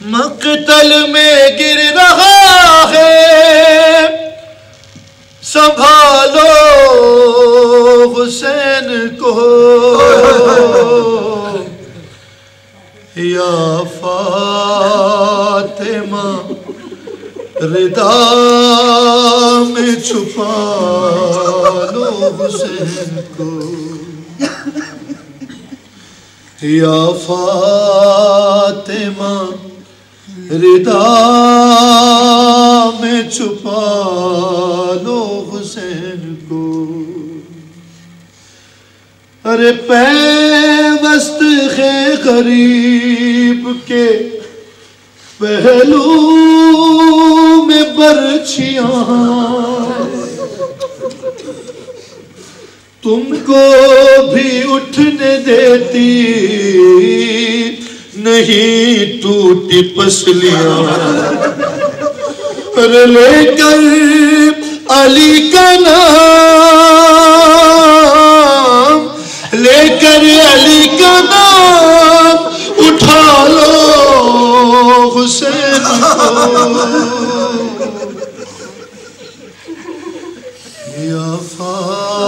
مقتل میں گر رہا ہے۔ سنبھالو حسین کو۔ یا فاطمہ ردا میں چھپا لو حسین کو۔ یا فاطمہ ردا میں چھپا لو حسین کو۔ ارے پے وسط ہے غریب کے پہلو میں برچیاں۔ تم کو بھی اٹھنے دیتی نہیں ٹوٹی پسلیاں۔ پر لے کر علی کا نام۔ لے کر علی کا نام۔ اٹھا لو حسین۔ کو یا فاطمہ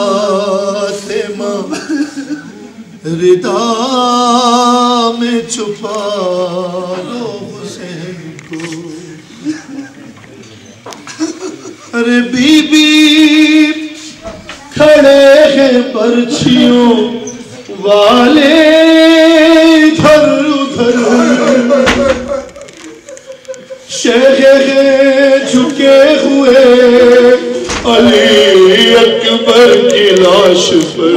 ردا میں چھپا لو حسین کو۔ ارے بی بی کھڑے ہیں پرچیوں والے۔ ادھر ادھر۔ شیخ جھکے ہوئے۔ علی اکبر کی لاش پر۔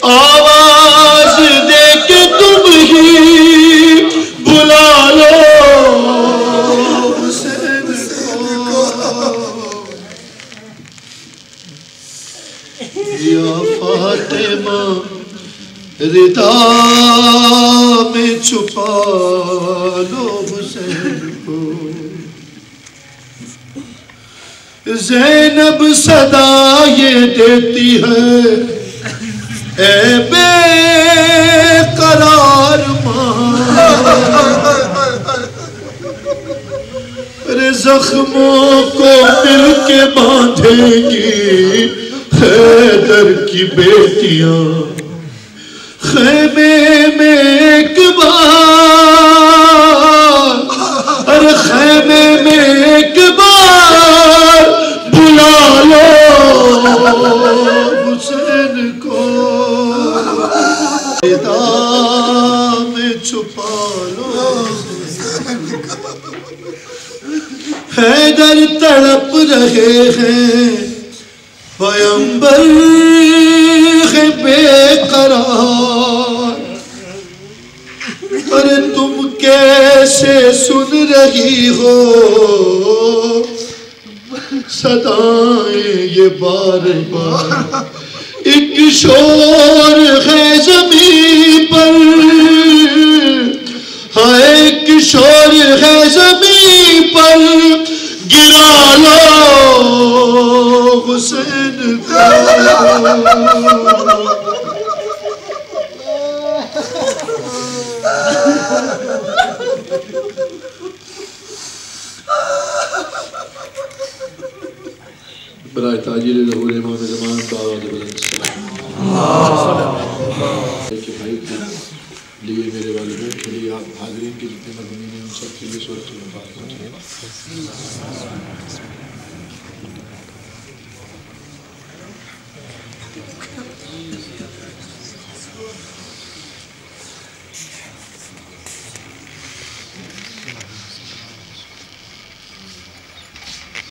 آواز یا فاطمہ ردا میں چھپا لو حسین کو۔ زینب صدا یہ دیتی ہے۔ اے بے قرار ماں۔ زخموں کو مل کے باندھیں گی۔ حیدر کی بیٹیاں، خیمے میں ایک بار۔ ارے خیمے میں ایک بار بلا لو۔ حسین کو ردا میں چھپا لو۔ حیدر تڑپ رہے ہیں۔ پیمبر ہے بے قرار۔ پر تم کیسے سن رہی ہو؟ صدائیں یہ بار بار۔ ایک شور ہے زمین پر۔ ہاں ایک شور ہے زمین پر۔ گرا لو حسین کو برائے تاجر ظہور امام زمان کا آواز بلند سلام کہ بھائی کے لیے میرے والدین کے لیے آپ حاضرین کے جتنے مدنین ہیں ان سب کے لیے صورت اللہ